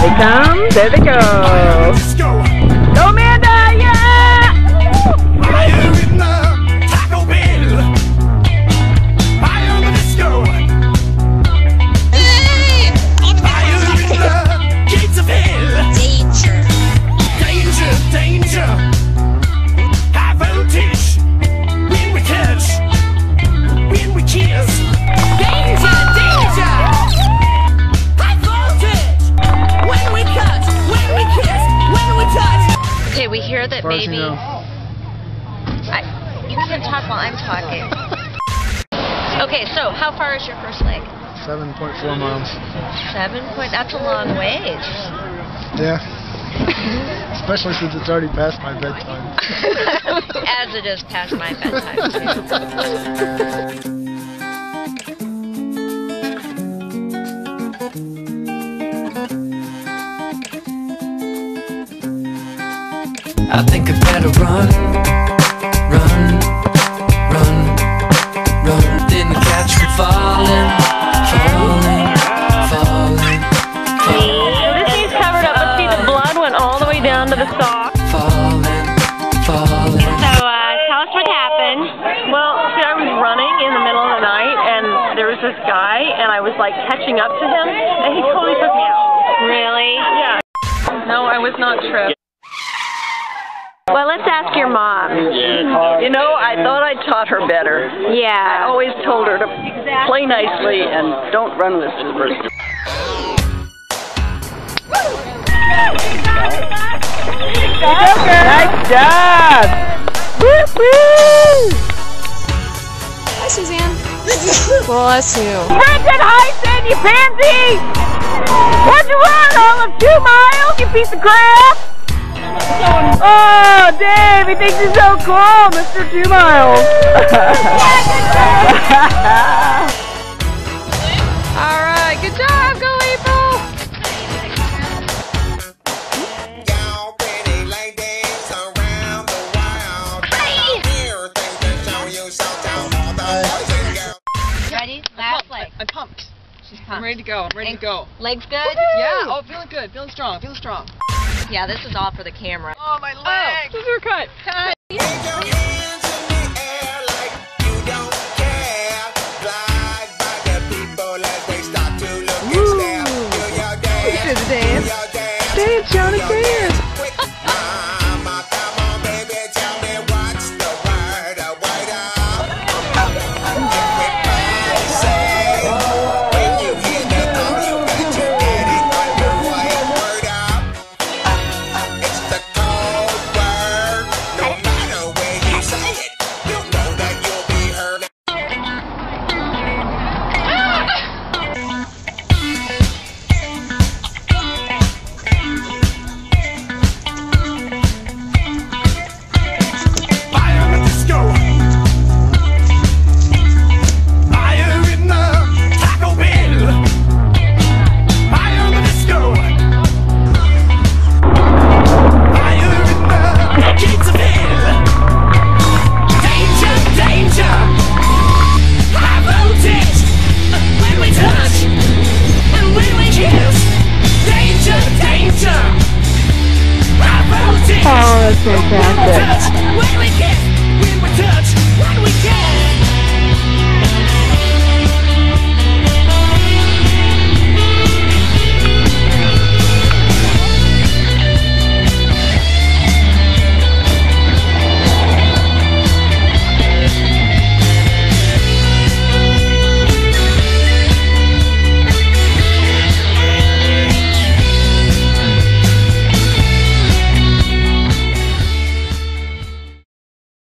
they come. There they go. Go, Okay, we hear that as you maybe. know. I, you can't talk while I'm talking. okay, so how far is your first leg? 7.4 miles. Seven point. That's a long ways. Yeah. Especially since it's already past my bedtime. As it is past my bedtime I think I better run, run, run, run. Didn't catch me falling, falling, falling, falling, This needs covered up, but see the blood went all the way down to the sock. falling, falling. So, uh, tell us what happened. Well, see, I was running in the middle of the night, and there was this guy, and I was like catching up to him, and he totally took me out. Really? Yeah. No, I was not tripped. Well, let's ask your mom. You know, I thought I taught her better. Yeah. I always told her to play nicely and don't run with it. Nice job! Woo-woo! Hi, Suzanne. Bless you. Brendan Heisen, you pansy! Why'd you run all of two miles, you piece of crap? Oh, Dave, he thinks he's so cool, Mr. Two Miles. All right, good job. Go, April. Y'all pretty ladies around the world. Here, things to show you something all the boys and girls. Ready? Last leg. I'm pumped. She's I'm ready to go. I'm ready to go. Legs good? Yeah. Oh, feeling good. Feeling strong. Feeling strong. Yeah, this is all for the camera. Oh, my oh, leg. Scissor cut. Cut. Wave your hands in the air like you fantastic.